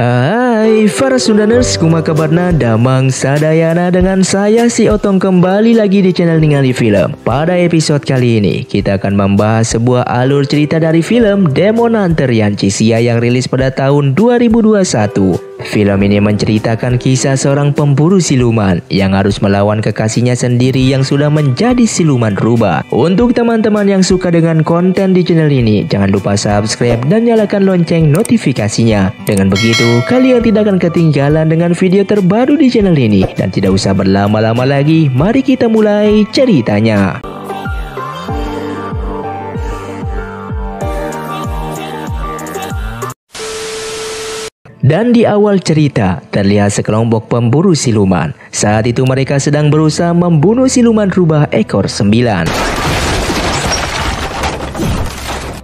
Hai para Sundaners, kuma kabarna damang sadayana dengan saya si Otong kembali lagi di channel Ningali Film. Pada episode kali ini, kita akan membahas sebuah alur cerita dari film Demon Hunter yang Cisia yang rilis pada tahun 2021. Film ini menceritakan kisah seorang pemburu siluman yang harus melawan kekasihnya sendiri yang sudah menjadi siluman rubah. Untuk teman-teman yang suka dengan konten di channel ini, jangan lupa subscribe dan nyalakan lonceng notifikasinya. Dengan begitu, kalian tidak akan ketinggalan dengan video terbaru di channel ini. Dan tidak usah berlama-lama lagi, mari kita mulai ceritanya. Dan di awal cerita, terlihat sekelompok pemburu siluman. Saat itu mereka sedang berusaha membunuh siluman rubah ekor sembilan.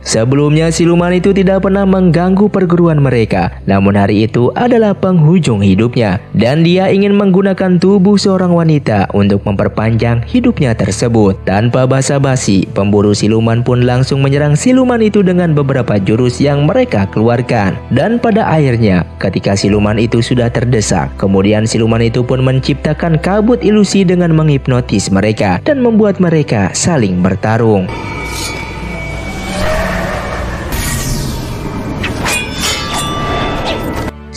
Sebelumnya siluman itu tidak pernah mengganggu perguruan mereka. Namun hari itu adalah penghujung hidupnya. Dan dia ingin menggunakan tubuh seorang wanita untuk memperpanjang hidupnya tersebut. Tanpa basa-basi pemburu siluman pun langsung menyerang siluman itu dengan beberapa jurus yang mereka keluarkan. Dan pada akhirnya ketika siluman itu sudah terdesak Kemudian siluman itu pun menciptakan kabut ilusi dengan menghipnotis mereka Dan membuat mereka saling bertarung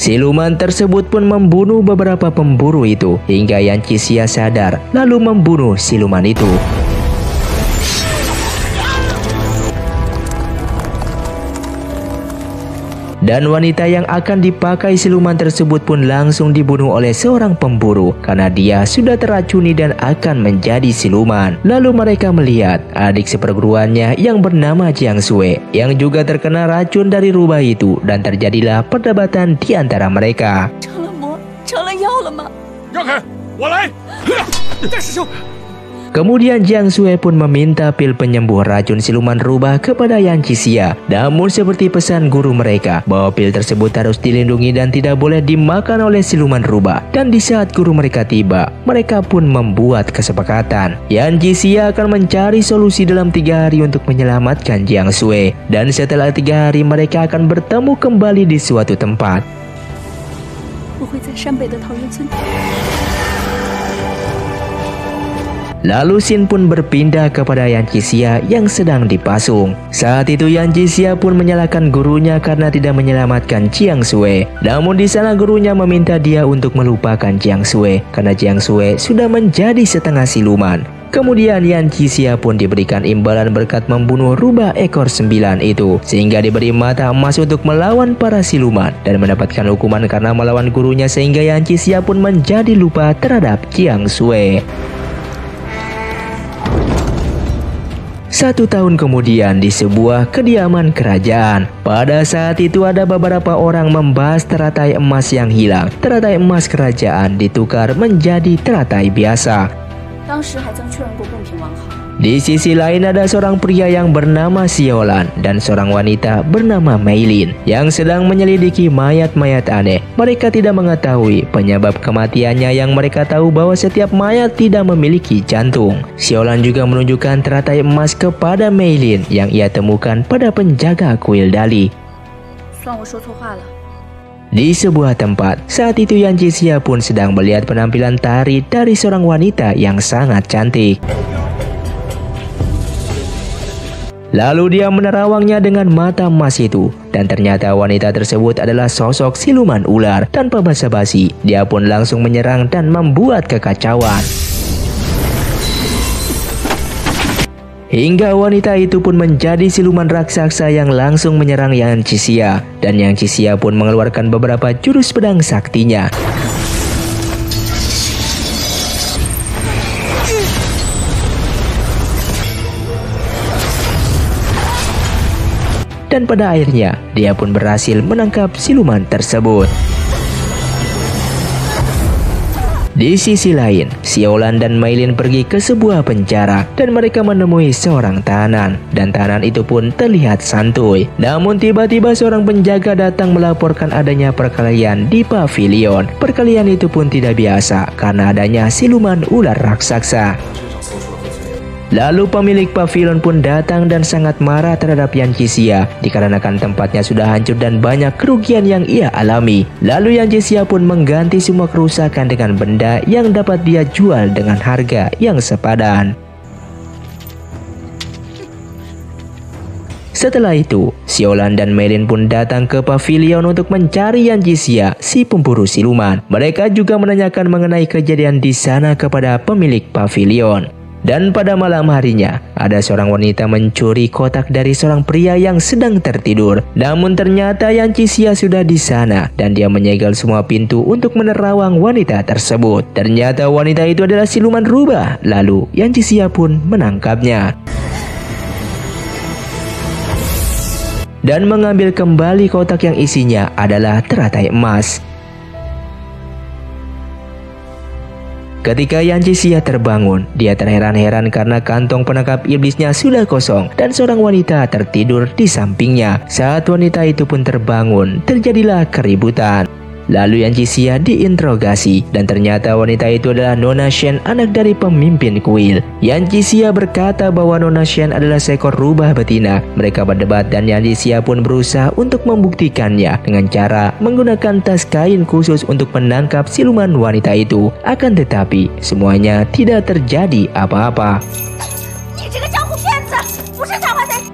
Siluman tersebut pun membunuh beberapa pemburu itu hingga Yang Cisia sadar lalu membunuh siluman itu. Dan wanita yang akan dipakai siluman tersebut pun langsung dibunuh oleh seorang pemburu karena dia sudah teracuni dan akan menjadi siluman. Lalu mereka melihat adik seperguruannya yang bernama Jiang Sui yang juga terkena racun dari rubah itu dan terjadilah perdebatan di antara mereka. 成了魔，成了妖了吗？让开，我来！大师兄， Kemudian Jiang Sui pun meminta pil penyembuh racun siluman rubah kepada Yang Cixia. Namun seperti pesan guru mereka bahwa pil tersebut harus dilindungi dan tidak boleh dimakan oleh siluman rubah. Dan di saat guru mereka tiba, mereka pun membuat kesepakatan. Yang Cixia akan mencari solusi dalam tiga hari untuk menyelamatkan Jiang Sui. Dan setelah tiga hari mereka akan bertemu kembali di suatu tempat. 我会在山北的桃源村。 Lalu Sin pun berpindah kepada Yang Cixia yang sedang dipasung. Saat itu Yang Cixia pun menyalahkan gurunya karena tidak menyelamatkan Jiang Sui. Namun di sana gurunya meminta dia untuk melupakan Jiang Sui karena Jiang Sui sudah menjadi setengah siluman. Kemudian Yan Cixia pun diberikan imbalan berkat membunuh rubah ekor sembilan itu Sehingga diberi mata emas untuk melawan para siluman Dan mendapatkan hukuman karena melawan gurunya Sehingga Yan Cixia pun menjadi lupa terhadap Jiang Sui Satu tahun kemudian di sebuah kediaman kerajaan Pada saat itu ada beberapa orang membahas teratai emas yang hilang Teratai emas kerajaan ditukar menjadi teratai biasa 当时还曾确认过贡品完好。 Di sisi lain ada seorang pria yang bernama Siolan dan seorang wanita bernama Meilin yang sedang menyelidiki mayat-mayat aneh. Mereka tidak mengetahui penyebab kematiannya yang mereka tahu bahwa setiap mayat tidak memiliki jantung. Siolan juga menunjukkan teratai emas kepada Meilin yang ia temukan pada penjaga kuil Dali. Di sebuah tempat, saat itu Yan Jixia pun sedang melihat penampilan tari dari seorang wanita yang sangat cantik. Lalu dia menerawangnya dengan mata emas itu dan ternyata wanita tersebut adalah sosok siluman ular. Tanpa basa-basi, dia pun langsung menyerang dan membuat kekacauan. Hingga wanita itu pun menjadi siluman raksasa yang langsung menyerang Yang Cixia dan Yang Cixia pun mengeluarkan beberapa jurus pedang saktinya. Dan pada akhirnya dia pun berhasil menangkap siluman tersebut. Di sisi lain, Siolan dan Mailin pergi ke sebuah penjara dan mereka menemui seorang tahanan dan tahanan itu pun terlihat santuy. Namun tiba-tiba seorang penjaga datang melaporkan adanya perkelahian di pavilion. Perkelahian itu pun tidak biasa karena adanya siluman ular raksasa. Lalu pemilik pavilion pun datang dan sangat marah terhadap Yan Jisia dikarenakan tempatnya sudah hancur dan banyak kerugian yang ia alami. Lalu Yan Jisia pun mengganti semua kerusakan dengan benda yang dapat dia jual dengan harga yang sepadan. Setelah itu, Siolan dan Melin pun datang ke pavilion untuk mencari Yan Jisia, si pemburu siluman. Mereka juga menanyakan mengenai kejadian di sana kepada pemilik pavilion. Dan pada malam harinya, ada seorang wanita mencuri kotak dari seorang pria yang sedang tertidur. Namun ternyata Yang Cisia sudah di sana dan dia menyegel semua pintu untuk menerawang wanita tersebut. Ternyata wanita itu adalah siluman rubah. Lalu Yang Cisia pun menangkapnya. Dan mengambil kembali kotak yang isinya adalah teratai emas. Ketika Yan Jisia terbangun, dia terheran-heran karena kantong penangkap iblisnya sudah kosong dan seorang wanita tertidur di sampingnya. Saat wanita itu pun terbangun, terjadilah keributan. Lalu Yan Jisia diinterogasi dan ternyata wanita itu adalah Nona Shen anak dari pemimpin kuil. Yan Jisia berkata bahwa Nona Shen adalah seekor rubah betina. Mereka berdebat dan Yan Jisia pun berusaha untuk membuktikannya dengan cara menggunakan tas kain khusus untuk menangkap siluman wanita itu. Akan tetapi semuanya tidak terjadi apa-apa.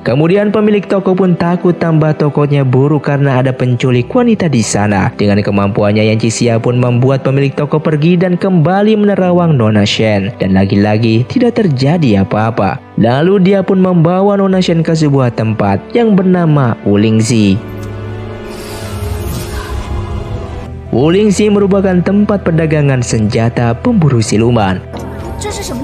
Kemudian pemilik toko pun takut tambah tokonya buruk karena ada penculik wanita di sana. Dengan kemampuannya yang Cisia pun membuat pemilik toko pergi dan kembali menerawang Nona Shen. Dan lagi-lagi tidak terjadi apa-apa. Lalu dia pun membawa Nona Shen ke sebuah tempat yang bernama Wulingzi. Wulingzi merupakan tempat perdagangan senjata pemburu siluman. 这是什么地方啊？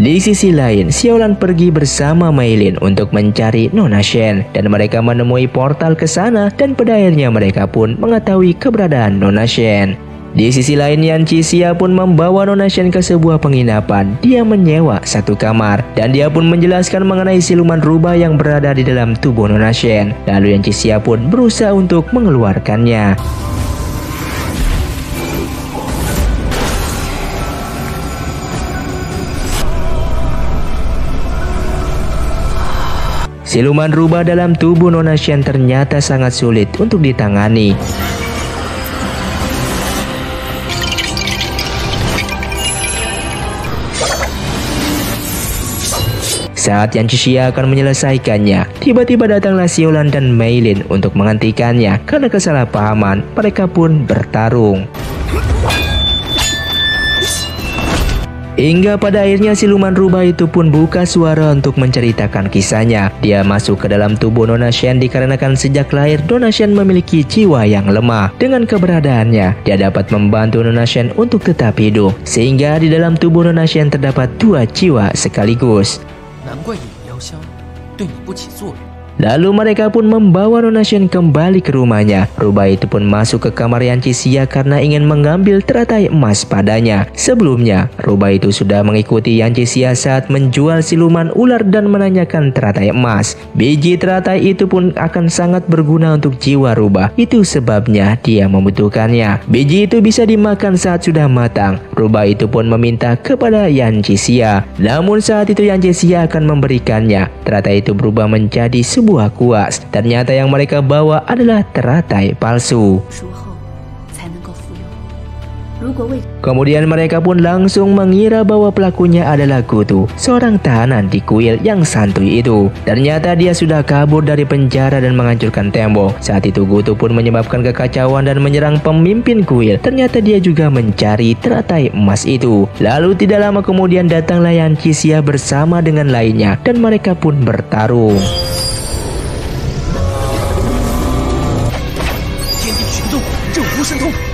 di sisi lain, Xiaolan pergi bersama Mailin untuk mencari Nona Shen dan mereka menemui portal ke sana dan pada akhirnya mereka pun mengetahui keberadaan Nona Shen. Di sisi lain, Yan Cixia pun membawa Nona Shen ke sebuah penginapan. Dia menyewa satu kamar dan dia pun menjelaskan mengenai siluman rubah yang berada di dalam tubuh Nona Shen. Lalu Yan Cixia pun berusaha untuk mengeluarkannya. Siluman rubah dalam tubuh Nona Shen ternyata sangat sulit untuk ditangani. Saat Yan Cixia akan menyelesaikannya, tiba-tiba datanglah Siolan dan Meilin untuk menghentikannya. Karena kesalahpahaman, mereka pun bertarung. Hingga pada akhirnya siluman rubah itu pun buka suara untuk menceritakan kisahnya. Dia masuk ke dalam tubuh Nona Shen dikarenakan sejak lahir Nona Shen memiliki jiwa yang lemah. Dengan keberadaannya, dia dapat membantu Nona Shen untuk tetap hidup. Sehingga di dalam tubuh Nona Shen terdapat dua jiwa sekaligus. 难怪野妖香对你不起作用。 Lalu mereka pun membawa Nona Shen kembali ke rumahnya. Rubah itu pun masuk ke kamar Yan Cixia karena ingin mengambil teratai emas padanya. Sebelumnya, Rubah itu sudah mengikuti Yan Cixia saat menjual siluman ular dan menanyakan teratai emas. Biji teratai itu pun akan sangat berguna untuk jiwa Rubah. Itu sebabnya dia membutuhkannya. Biji itu bisa dimakan saat sudah matang. Rubah itu pun meminta kepada Yan Cixia. Namun saat itu Yan Cixia akan memberikannya. Teratai itu berubah menjadi sebuah sebuah kuas. Ternyata yang mereka bawa adalah teratai palsu. Kemudian mereka pun langsung mengira bahwa pelakunya adalah Kutu, seorang tahanan di kuil yang santuy itu. Ternyata dia sudah kabur dari penjara dan menghancurkan tembok. Saat itu Kutu pun menyebabkan kekacauan dan menyerang pemimpin kuil. Ternyata dia juga mencari teratai emas itu. Lalu tidak lama kemudian datanglah Yan Cixia bersama dengan lainnya dan mereka pun bertarung. 无神通。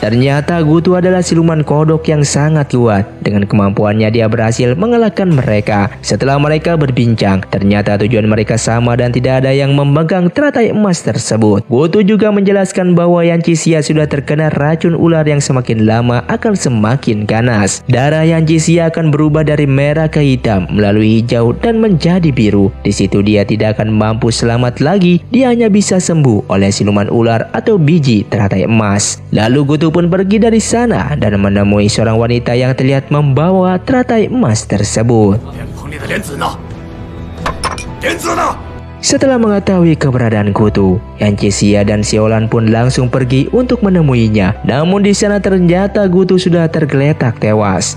Ternyata Gutu adalah siluman kodok yang sangat kuat. Dengan kemampuannya dia berhasil mengalahkan mereka. Setelah mereka berbincang, ternyata tujuan mereka sama dan tidak ada yang memegang teratai emas tersebut. Gutu juga menjelaskan bahwa Yanchi sudah terkena racun ular yang semakin lama akan semakin ganas. Darah Yanchi akan berubah dari merah ke hitam melalui hijau dan menjadi biru. Di situ dia tidak akan mampu selamat lagi. Dia hanya bisa sembuh oleh siluman ular atau biji teratai emas. Lalu Gutu pun pergi dari sana dan menemui seorang wanita yang terlihat membawa teratai emas tersebut. Setelah mengetahui keberadaan Kutu, Yang Xia dan Siolan pun langsung pergi untuk menemuinya. Namun di sana ternyata Gutu sudah tergeletak tewas.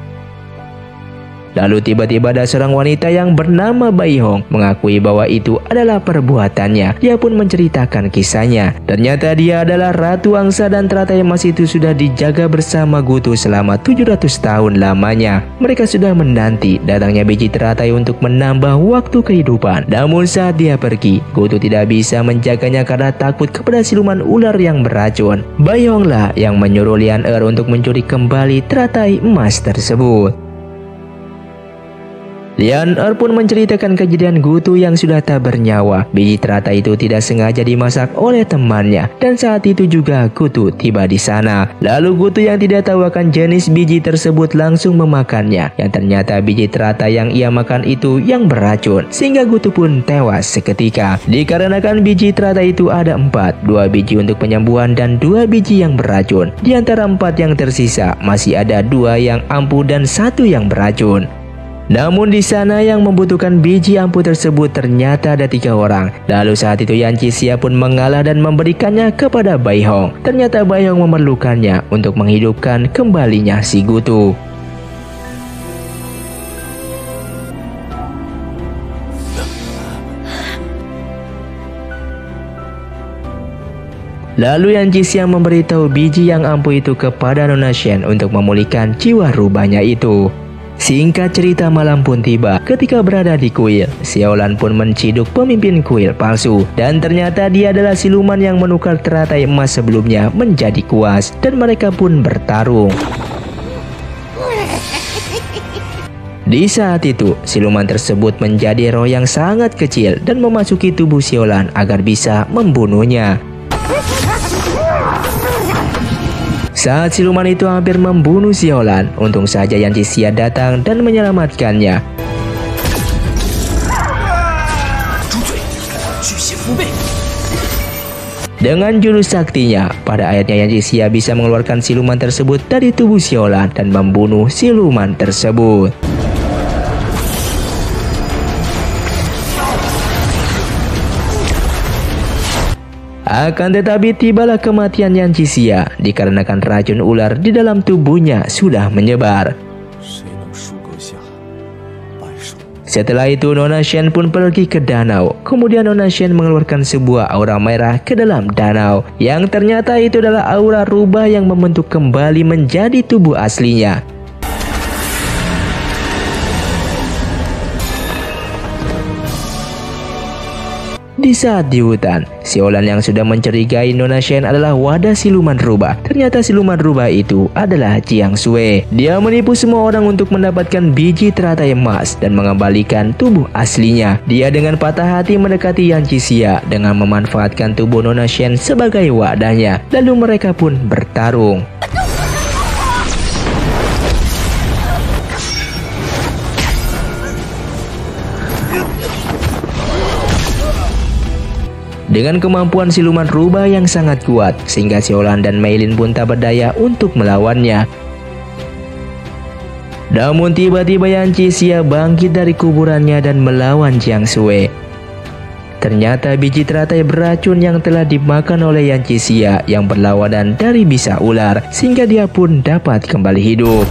Lalu tiba-tiba ada seorang wanita yang bernama Bai Hong mengakui bahwa itu adalah perbuatannya. Dia pun menceritakan kisahnya. Ternyata dia adalah Ratu Angsa dan teratai emas itu sudah dijaga bersama Gutu selama 700 tahun lamanya. Mereka sudah menanti datangnya biji teratai untuk menambah waktu kehidupan. Namun saat dia pergi, Gutu tidak bisa menjaganya karena takut kepada siluman ular yang beracun. Bai Hong lah yang menyuruh Lian Er untuk mencuri kembali teratai emas tersebut. Lian Er pun menceritakan kejadian Gutu yang sudah tak bernyawa. Biji teratai itu tidak sengaja dimasak oleh temannya dan saat itu juga Gutu tiba di sana. Lalu Gutu yang tidak tahu akan jenis biji tersebut langsung memakannya. Yang ternyata biji teratai yang ia makan itu yang beracun sehingga Gutu pun tewas seketika. Dikarenakan biji teratai itu ada empat, dua biji untuk penyembuhan dan dua biji yang beracun. Di antara empat yang tersisa masih ada dua yang ampuh dan satu yang beracun. Namun di sana yang membutuhkan biji ampuh tersebut ternyata ada tiga orang. Lalu saat itu Yan Xia pun mengalah dan memberikannya kepada Bai Hong. Ternyata Bai Hong memerlukannya untuk menghidupkan kembalinya si Gutu. Lalu Yan Xia memberitahu biji yang ampuh itu kepada Nona Shen untuk memulihkan jiwa rubahnya itu. Singkat cerita malam pun tiba. Ketika berada di kuil, Xiaolan pun menciduk pemimpin kuil palsu. Dan ternyata dia adalah siluman yang menukar teratai emas sebelumnya menjadi kuas. Dan mereka pun bertarung. Di saat itu, siluman tersebut menjadi roh yang sangat kecil dan memasuki tubuh Xiaolan agar bisa membunuhnya. Saat siluman itu hampir membunuh Siolan, untung saja Yan Xia datang dan menyelamatkannya. Dengan jurus saktinya, pada ayatnya Yan Xia bisa mengeluarkan siluman tersebut dari tubuh Siolan dan membunuh siluman tersebut. Akan tetapi tibalah kematian Yan Xia dikarenakan racun ular di dalam tubuhnya sudah menyebar. Setelah itu Nona Shen pun pergi ke danau. Kemudian Nona Shen mengeluarkan sebuah aura merah ke dalam danau. Yang ternyata itu adalah aura rubah yang membentuk kembali menjadi tubuh aslinya. Di saat di hutan, Siolan yang sudah mencurigai Nona Shen adalah wadah siluman rubah. Ternyata siluman rubah itu adalah Jiang Sui. Dia menipu semua orang untuk mendapatkan biji teratai emas dan mengembalikan tubuh aslinya. Dia dengan patah hati mendekati Yang Xia dengan memanfaatkan tubuh Nona Shen sebagai wadahnya. Lalu mereka pun bertarung. Dengan kemampuan siluman rubah yang sangat kuat, sehingga Siolan dan Meilin pun tak berdaya untuk melawannya. Namun tiba-tiba Yan Xia bangkit dari kuburannya dan melawan Jiang Sui. Ternyata biji teratai beracun yang telah dimakan oleh Yan Xia yang berlawanan dari bisa ular, sehingga dia pun dapat kembali hidup.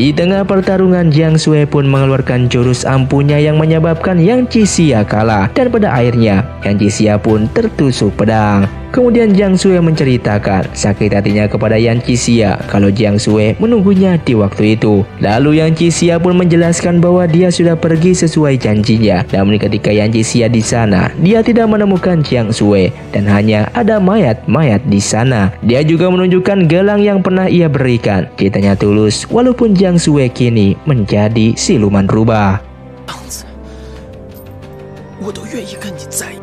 Di tengah pertarungan Jiang Sui pun mengeluarkan jurus ampunya yang menyebabkan Yang Cixia kalah dan pada akhirnya Yang Cixia pun tertusuk pedang. Kemudian Jiang Sui menceritakan sakit hatinya kepada Yang Cixia kalau Jiang Sui menunggunya di waktu itu. Lalu Yang Cixia pun menjelaskan bahwa dia sudah pergi sesuai janjinya. Namun ketika Yang Cixia di sana, dia tidak menemukan Jiang Sui dan hanya ada mayat-mayat di sana. Dia juga menunjukkan gelang yang pernah ia berikan. Ceritanya tulus walaupun Jiang Sui kini menjadi siluman rubah.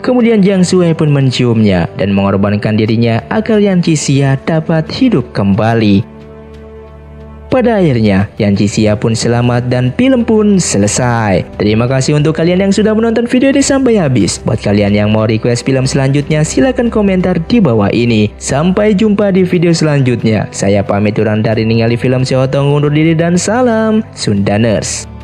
Kemudian Jiang Sui pun menciumnya dan mengorbankan dirinya agar Yang Cixia dapat hidup kembali. Pada akhirnya, Yang Cixia pun selamat dan film pun selesai. Terima kasih untuk kalian yang sudah menonton video ini sampai habis. Buat kalian yang mau request film selanjutnya, silahkan komentar di bawah ini. Sampai jumpa di video selanjutnya. Saya pamit urang dari ningali film Seotong undur diri dan salam Sundaners.